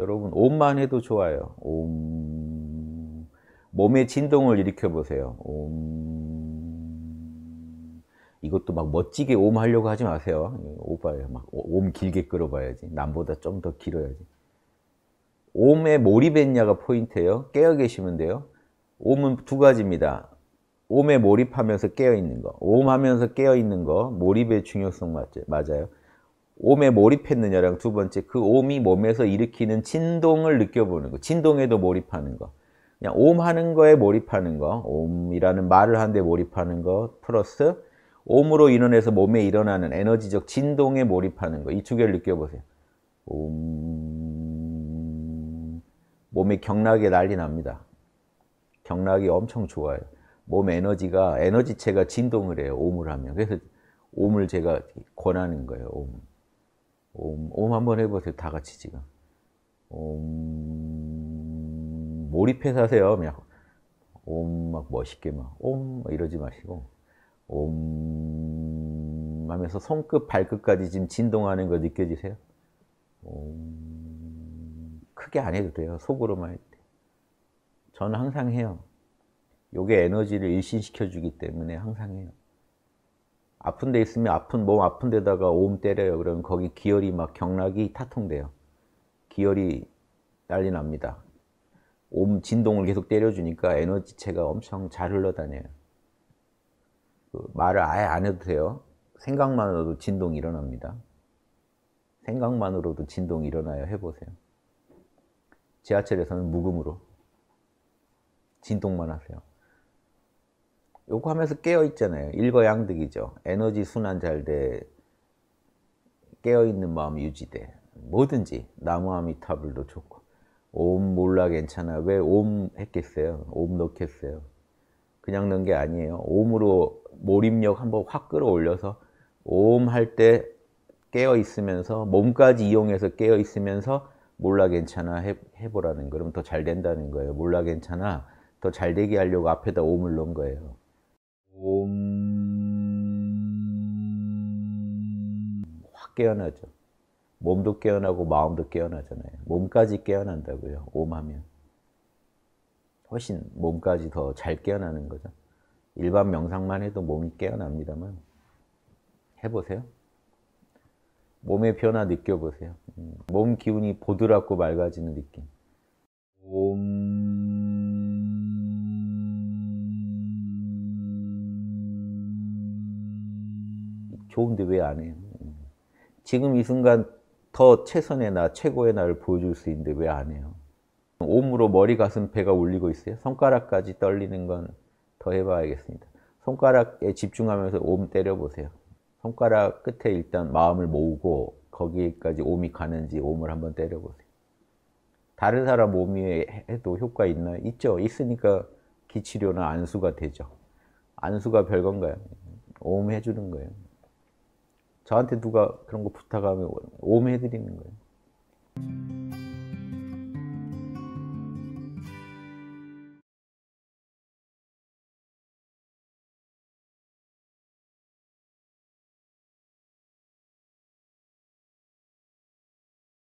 여러분 옴만 해도 좋아요. 옴. 몸의 진동을 일으켜 보세요. 옴. 이것도 막 멋지게 옴 하려고 하지 마세요. 오바예요. 막 옴 길게 끌어봐야지. 남보다 좀 더 길어야지. 옴에 몰입했냐가 포인트예요. 깨어 계시면 돼요. 옴은 두 가지입니다. 옴에 몰입하면서 깨어 있는 거. 옴 하면서 깨어 있는 거. 몰입의 중요성 맞아요. 옴에 몰입했느냐랑 두 번째 그 옴이 몸에서 일으키는 진동을 느껴보는 거. 진동에도 몰입하는 거. 그냥 옴 하는 거에 몰입하는 거. 옴이라는 말을 하는데 몰입하는 거. 플러스 옴으로 인원해서 몸에 일어나는 에너지적 진동에 몰입하는 거. 이 두 개를 느껴보세요. 옴... 몸이 경락에 난리 납니다. 경락이 엄청 좋아요. 몸 에너지가 에너지체가 진동을 해요. 옴을 하면. 그래서 옴을 제가 권하는 거예요. 옴. 옴, 옴 한번 해보세요. 다 같이 지금. 옴, 몰입해서 하세요. 그냥 옴, 막 멋있게 막, 옴, 이러지 마시고, 옴, 하면서 손끝, 발끝까지 지금 진동하는 거 느껴지세요? 옴, 크게 안 해도 돼요. 속으로만 할 때. 저는 항상 해요. 요게 에너지를 일신시켜 주기 때문에 항상 해요. 아픈 데 있으면 아픈 몸 아픈 데다가 옴 때려요. 그러면 거기 기혈이 막 경락이 타통돼요. 기혈이 난리 납니다. 옴 진동을 계속 때려주니까 에너지체가 엄청 잘 흘러다녀요. 그 말을 아예 안 해도 돼요. 생각만으로도 진동이 일어납니다. 생각만으로도 진동이 일어나요. 해보세요. 지하철에서는 무음으로 진동만 하세요. 요거 하면서 깨어 있잖아요. 일거양득이죠. 에너지 순환 잘 돼. 깨어 있는 마음 유지돼. 뭐든지 나무아미타불도 좋고. 옴 몰라 괜찮아. 왜 옴 했겠어요? 옴 넣겠어요. 그냥 넣은 게 아니에요. 옴으로 몰입력 한번 확 끌어올려서 옴 할 때 깨어 있으면서 몸까지 이용해서 깨어 있으면서 몰라 괜찮아 해, 해보라는 거. 그럼 더 잘 된다는 거예요. 몰라 괜찮아. 더 잘 되게 하려고 앞에다 옴을 넣은 거예요. 옴확 깨어나죠. 몸도 깨어나고 마음도 깨어나잖아요. 몸까지 깨어난다고요. 옴하면. 훨씬 몸까지 더 잘 깨어나는 거죠. 일반 명상만 해도 몸이 깨어납니다만 해보세요. 몸의 변화 느껴보세요. 음, 몸 기운이 보드랍고 맑아지는 느낌. 옴... 좋은데 왜 안 해요? 지금 이 순간 더 최선의 나, 최고의 나를 보여줄 수 있는데 왜 안 해요? 옴으로 머리, 가슴, 배가 울리고 있어요? 손가락까지 떨리는 건 더 해봐야겠습니다. 손가락에 집중하면서 옴 때려보세요. 손가락 끝에 일단 마음을 모으고 거기까지 옴이 가는지 옴을 한번 때려보세요. 다른 사람 옴이 해도 효과 있나요? 있죠. 있으니까 기치료나 안수가 되죠. 안수가 별건가요? 옴 해주는 거예요. 저한테 누가 그런 거 부탁하면 오메 해드리는 거예요.